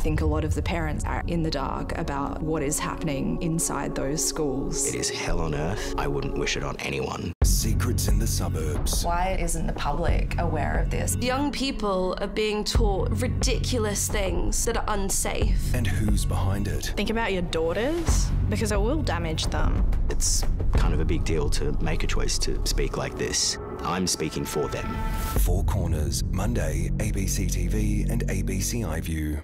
think a lot of the parents are in the dark about what is happening inside those schools. It is hell on earth. I wouldn't wish it on anyone. Secrets in the suburbs. Why isn't the public aware of this? Young people are being taught ridiculous things that are unsafe. And who's behind it? Think about your daughters because it will damage them. It's kind of a big deal to make a choice to speak like this. I'm speaking for them. Four Corners, Monday, ABC TV and ABC iView.